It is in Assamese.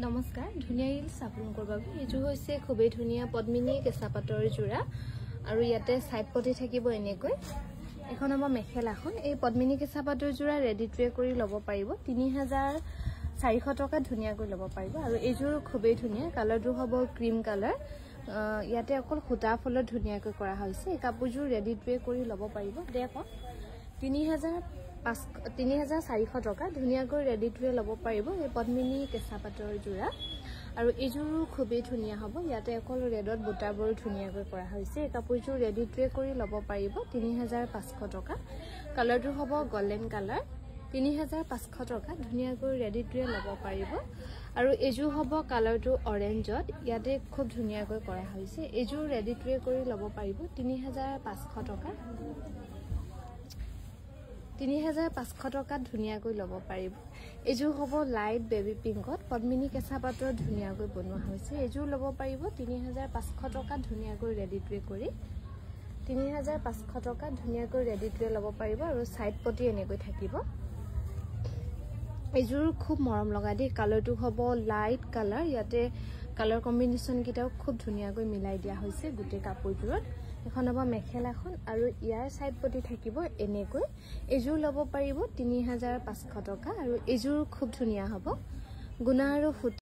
নমস্কাৰ ধুনীয়া ৰিলছ আপোনালোকৰ বাবে। এইযোৰ হৈছে খুবেই ধুনীয়া পদ্মিনী কেঁচা পাতৰ যোৰা আৰু ইয়াতে ছাইড পতি থাকিব এনেকৈ। এখন আমাৰ মেখেলাখন। এই পদ্মিনী কেঁচা পাতৰ যোৰা ৰেডি টুৱে কৰি ল'ব পাৰিব। তিনি হাজাৰ চাৰিশ টকাত ধুনীয়াকৈ ল'ব পাৰিব। আৰু এইযোৰ খুবেই ধুনীয়া কালাৰটো হ'ব ক্ৰীম কালাৰ ইয়াতে অকল সূতা ফলত ধুনীয়াকৈ কৰা হৈছে। এই কাপোৰযোৰ ৰেডি টুৱে কৰি ল'ব পাৰিব। দে আকৌ তিনি হাজাৰ পাঁচ তিনি হাজাৰ চাৰিশ টকা। ধুনীয়াকৈ ৰেডি টুৱে ল'ব পাৰিব। এই পদ্মিনী কেঁচা পাতৰ যোৰা। আৰু এইযোৰো খুবেই ধুনীয়া হ'ব। ইয়াতে অকল ৰেডত বুটাবোৰ ধুনীয়াকৈ কৰা হৈছে। এই কাপোৰযোৰ ৰেডি টুৱে কৰি ল'ব পাৰিব। তিনি হাজাৰ পাঁচশ টকা। কালাৰটো হ'ব গল্ডেন কালাৰ তিনি হাজাৰ পাঁচশ টকা। ধুনীয়াকৈ ৰেডি টুৱে ল'ব পাৰিব। আৰু এইযোৰ হ'ব কালাৰটো অৰেঞ্জত ইয়াতে খুব ধুনীয়াকৈ কৰা হৈছে। এইযোৰ ৰেডি টুৱে কৰি ল'ব পাৰিব। তিনি হাজাৰ পাঁচশ টকা। তিনি হাজাৰ পাঁচশ টকাত ধুনীয়াকৈ ল'ব পাৰিব। এইযোৰ হ'ব লাইট বেবী পিংকত পদ্মিনী কেঁচা পাতৰ ধুনীয়াকৈ বনোৱা হৈছে। এইযোৰ ল'ব পাৰিব তিনি হাজাৰ পাঁচশ টকাত ধুনীয়াকৈ ৰেডি টুৱে কৰি। তিনি হাজাৰ পাঁচশ টকাত ধুনীয়াকৈ ৰেডি টুৱে ল'ব পাৰিব আৰু ছাইড পতি এনেকৈ থাকিব। এইযোৰ খুব মৰম লগা দেই। কালাৰটো হ'ব লাইট কালাৰ ইয়াতে কালাৰ কম্বিনেশ্যনকেইটাও খুব ধুনীয়াকৈ মিলাই দিয়া হৈছে গোটেই কাপোৰযোৰত। এখন হ'ব মেখেলাখন আৰু ইয়াৰ ছাইড পতি থাকিব এনেকৈ। এইযোৰ ল'ব পাৰিব তিনি টকা আৰু এইযোৰ খুব ধুনীয়া হ'ব। গুণা আৰু